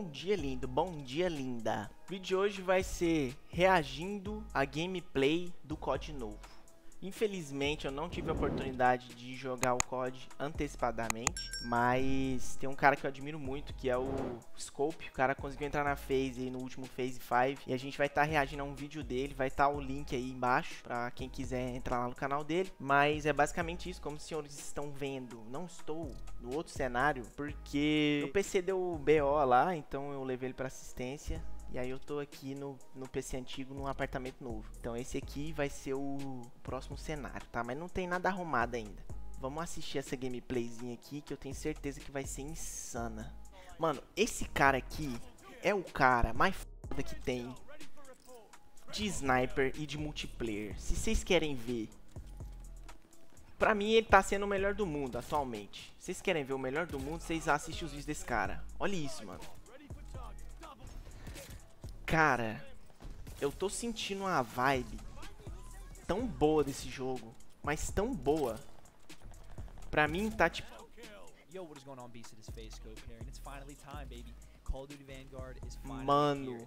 Bom dia, lindo. Bom dia, linda. O vídeo de hoje vai ser reagindo a gameplay do COD novo. Infelizmente eu não tive a oportunidade de jogar o COD antecipadamente, mas tem um cara que eu admiro muito, que é o Scope. O cara conseguiu entrar na phase no último Phase 5 e a gente vai estar tá reagindo a um vídeo dele, vai estar tá o link aí embaixo para quem quiser entrar lá no canal dele. Mas é basicamente isso, como os senhores estão vendo, não estou no outro cenário porque o PC deu BO lá, então eu levei ele para assistência e aí eu tô aqui no, no PC antigo num apartamento novo. Então esse aqui vai ser o próximo cenário, tá? Mas não tem nada arrumado ainda. Vamos assistir essa gameplayzinha aqui que eu tenho certeza que vai ser insana. Mano, esse cara aqui é o cara mais foda que tem de sniper e de multiplayer. Se vocês querem ver Pra mim, ele tá sendo o melhor do mundo atualmente. Se vocês querem ver o melhor do mundo, vocês assistem os vídeos desse cara. Olha isso, mano. Cara, eu tô sentindo uma vibe tão boa desse jogo, mas tão boa. Pra mim tá tipo Mano.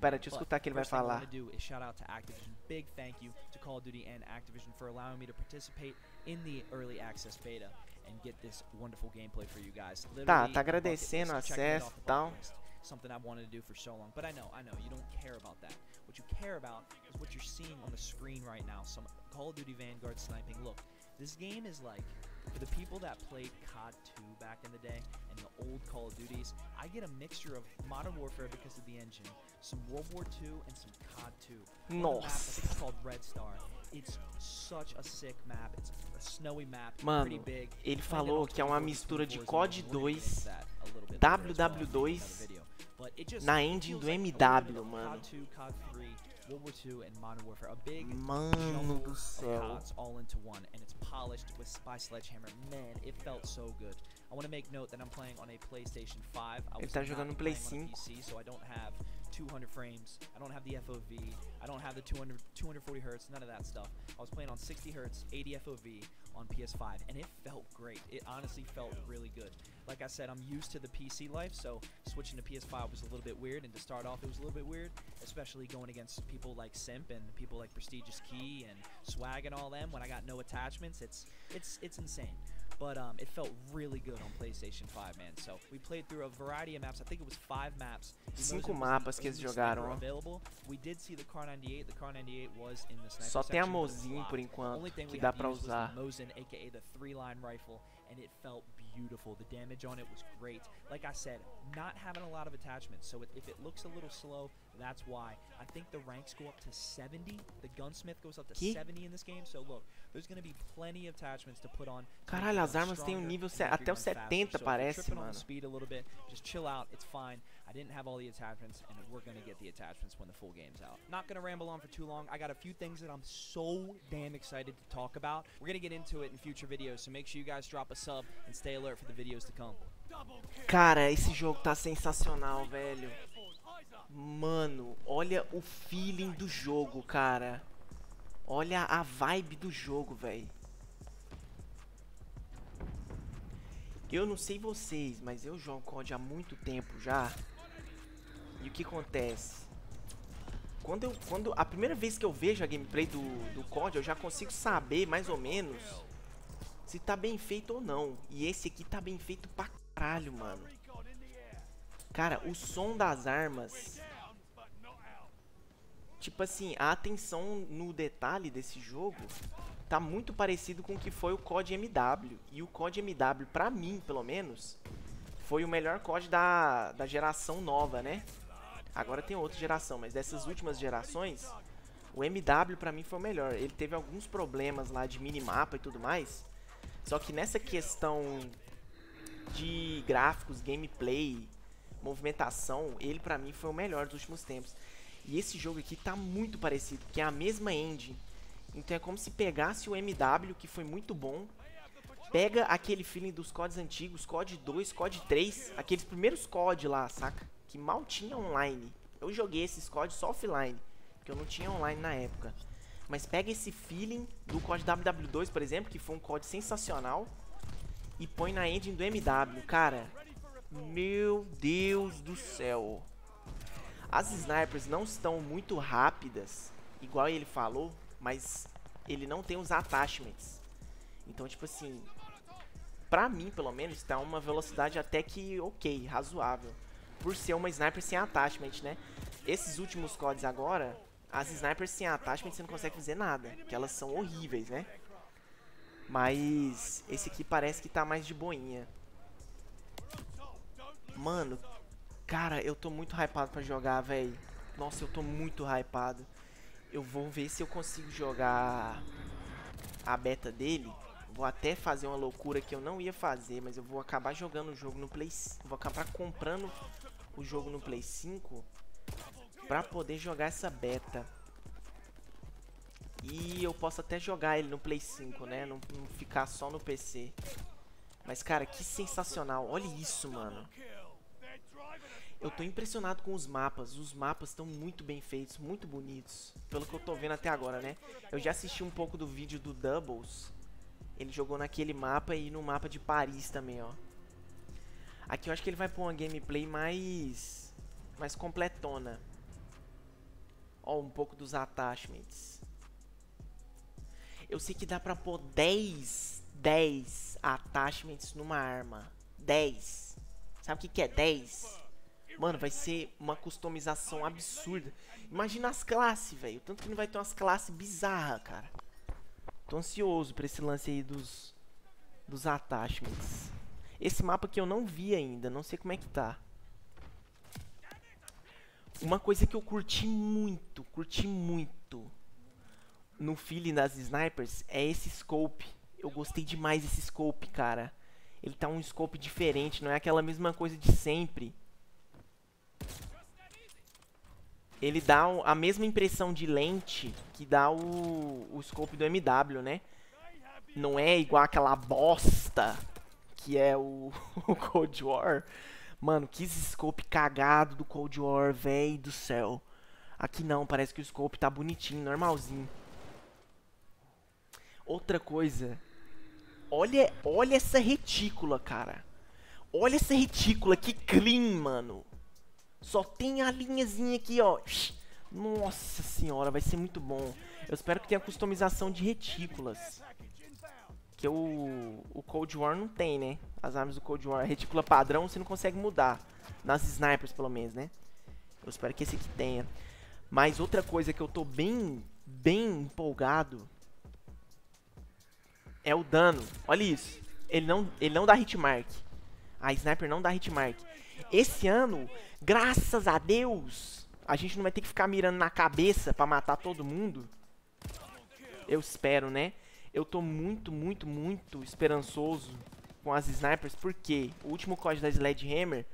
Pera, deixa eu escutar o que ele vai falar. Shout out to Activision. Big thank you to Call of Duty and Activision for allowing me to participate in the early access beta and get this wonderful gameplay for you guys. Tá, tá agradecendo o acesso e tal something I've wanted to do for so long. But I know, I know, you don't care about that. What you care about is what you're seeing on the screen right now. Some Call of Duty Vanguard sniping. Look, this game is like, for the people that played COD 2 back in the day and the old Call of Duties, I get a mixture of Modern Warfare because of the engine, some World War 2, and some COD 2. Nossa. It's called Red Star. It's such a sick map. It's a snowy map, Mano, pretty big. ele falou que é uma mistura de COD 2, WW2 na engine do MW, mano. Mano do céu. all into one, and it's polished with by Sledgehammer. Man, it felt so good. I want to make note that I'm playing on a PlayStation 5. I Ele tá jogando no Play 5. PC, so I don't have 200 frames. I don't have the FOV. I don't have the 200 240 hertz. None of that stuff. I was playing on 60 hertz, 80 FOV on PS5, and it felt great. It honestly felt really good. Like I said, I'm used to the PC life, so switching to PS5 was a little bit weird, and to start off, it was a little bit weird, especially going against people like Simp and people like Prestigious Key and Swag and all them. When I got no attachments, it's it's it's insane. But um, it felt really good on PlayStation 5, man. So we played through a variety of maps. I think it was five maps. Cinco mapas que eles jogaram. Available. We did see the Car 98. The Car 98 was in the sniper Só tem a Mosin por enquanto que dá para usar. Mosin, aka the three-line rifle, and it felt beautiful. The damage on it was great. Like I said, not having a lot of attachments, so if it looks a little slow, that's why. I think the ranks go up to 70. The gunsmith goes up to que? 70 in this game, so look, there's going to be plenty of attachments to put on. Caralho, as armas têm um nível até o 70, so parece, mano. speed a little bit, just chill out, it's fine. I didn't have all the attachments, and we're going to get the attachments when the full game's out. Not going to ramble on for too long. I got a few things that I'm so damn excited to talk about. We're going to get into it in future videos, so make sure you guys drop a sub and stay alert for the videos to come. Cara, esse jogo tá sensacional, velho. Mano, olha o feeling do jogo, cara. Olha a vibe do jogo, velho. Eu não sei vocês, mas eu jogo COD há muito tempo já. E o que acontece? Quando eu, quando a primeira vez que eu vejo a gameplay do, do COD, eu já consigo saber mais ou menos se tá bem feito ou não. E esse aqui tá bem feito pra caralho, mano. Cara, o som das armas. Tipo assim, a atenção no detalhe desse jogo tá muito parecido com o que foi o COD MW. E o COD MW, pra mim, pelo menos, foi o melhor COD da, da geração nova, né? Agora tem outra geração, mas dessas últimas gerações, o MW pra mim foi o melhor. Ele teve alguns problemas lá de minimapa e tudo mais. Só que nessa questão de gráficos, gameplay, movimentação, ele pra mim foi o melhor dos últimos tempos. E esse jogo aqui tá muito parecido, que é a mesma engine. Então é como se pegasse o MW, que foi muito bom, pega aquele feeling dos CODs antigos, COD 2, COD 3, aqueles primeiros COD lá, saca? Que mal tinha online. Eu joguei esses COD só offline, porque eu não tinha online na época. Mas pega esse feeling do COD WW2, por exemplo, que foi um COD sensacional, e põe na engine do MW. Cara, Meu Deus do céu. As snipers não estão muito rápidas, igual ele falou, mas ele não tem os attachments. Então, tipo assim, pra mim, pelo menos, tá uma velocidade até que ok, razoável. Por ser uma sniper sem attachment, né? Esses últimos CODs agora, as snipers sem attachment você não consegue fazer nada, que elas são horríveis, né? Mas esse aqui parece que tá mais de boinha. Mano, cara, eu tô muito hypado pra jogar, velho. Nossa, eu tô muito hypado. Eu vou ver se eu consigo jogar a beta dele. Vou até fazer uma loucura que eu não ia fazer, mas eu vou acabar jogando o jogo no Play... Vou acabar comprando o jogo no Play 5 pra poder jogar essa beta. E eu posso até jogar ele no Play 5, né? Não, não ficar só no PC. Mas, cara, que sensacional. Olha isso, mano. Eu tô impressionado com os mapas. Os mapas estão muito bem feitos, muito bonitos. Pelo que eu tô vendo até agora, né? Eu já assisti um pouco do vídeo do Doubles. Ele jogou naquele mapa e no mapa de Paris também, ó. Aqui eu acho que ele vai pôr uma gameplay mais... Mais completona. Ó, um pouco dos attachments. Eu sei que dá pra pôr 10, 10 attachments numa arma. 10. Sabe o que, que é 10? Mano, vai ser uma customização absurda. Imagina as classes, velho. Tanto que não vai ter umas classes bizarras, cara. Tô ansioso pra esse lance aí dos, dos attachments. Esse mapa que eu não vi ainda, não sei como é que tá. Uma coisa que eu curti muito, curti muito no feeling das snipers é esse scope. Eu gostei demais desse scope, cara. Ele tá um scope diferente, não é aquela mesma coisa de sempre. Ele dá a mesma impressão de lente que dá o, o scope do MW, né? Não é igual aquela bosta que é o, o Cold War. Mano, que scope cagado do Cold War, véi do céu. Aqui não, parece que o scope tá bonitinho, normalzinho. Outra coisa. Olha, olha essa retícula, cara. Olha essa retícula, que clean, mano. Só tem a linhazinha aqui, ó. Nossa senhora, vai ser muito bom. Eu espero que tenha customização de retículas. Que o, o Cold War não tem, né? As armas do Cold War, a retícula padrão você não consegue mudar. Nas snipers, pelo menos, né? Eu espero que esse aqui tenha. Mas outra coisa que eu tô bem, bem empolgado é o dano. Olha isso. Ele não, ele não dá hitmark. A sniper não dá hitmark. Esse ano, graças a Deus, a gente não vai ter que ficar mirando na cabeça pra matar todo mundo. Eu espero, né? Eu tô muito, muito, muito esperançoso com as snipers, porque o último código da Sledgehammer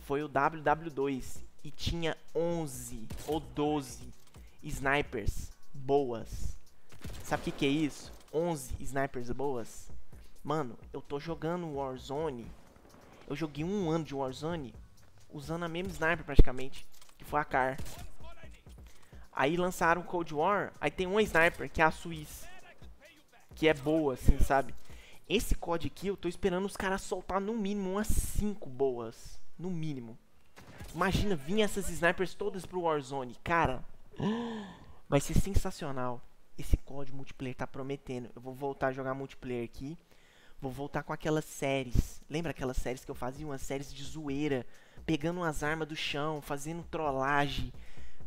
foi o WW2 e tinha 11 ou 12 snipers boas. Sabe o que, que é isso? 11 snipers boas? Mano, eu tô jogando Warzone eu joguei um ano de Warzone usando a mesma sniper praticamente, que foi a Car. Aí lançaram Cold War, aí tem uma sniper, que é a Suíça. Que é boa, assim, sabe? Esse COD aqui, eu tô esperando os caras soltar no mínimo umas 5 boas. No mínimo. Imagina vir essas snipers todas pro Warzone. Cara, vai ser sensacional. Esse COD multiplayer tá prometendo. Eu vou voltar a jogar multiplayer aqui. Vou voltar com aquelas séries. Lembra aquelas séries que eu fazia? Umas séries de zoeira. Pegando umas armas do chão, fazendo trollagem.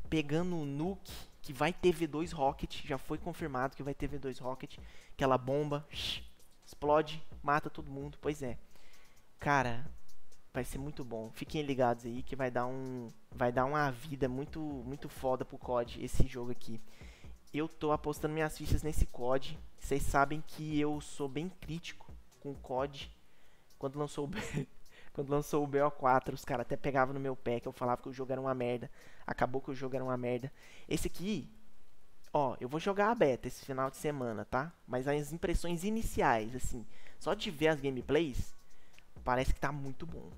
Pegando o nuke, que vai ter V2 Rocket. Já foi confirmado que vai ter V2 Rocket. Aquela bomba. Explode, mata todo mundo. Pois é. Cara, vai ser muito bom. Fiquem ligados aí que vai dar um vai dar uma vida muito muito foda pro COD esse jogo aqui. Eu tô apostando minhas fichas nesse COD. Vocês sabem que eu sou bem crítico com o COD. Quando lançou o quando lançou o BO4, os caras até pegavam no meu pé que eu falava que o jogo era uma merda. Acabou que o jogo era uma merda. Esse aqui, ó, eu vou jogar a beta esse final de semana, tá? Mas as impressões iniciais, assim, só de ver as gameplays, parece que tá muito bom.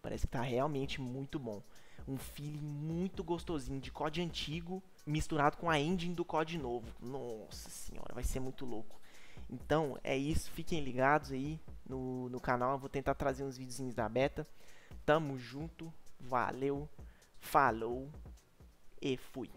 Parece que tá realmente muito bom. Um feeling muito gostosinho de COD antigo misturado com a engine do COD novo. Nossa senhora, vai ser muito louco. Então é isso, fiquem ligados aí no, no canal. Eu vou tentar trazer uns videozinhos da beta. Tamo junto, valeu, falou e fui.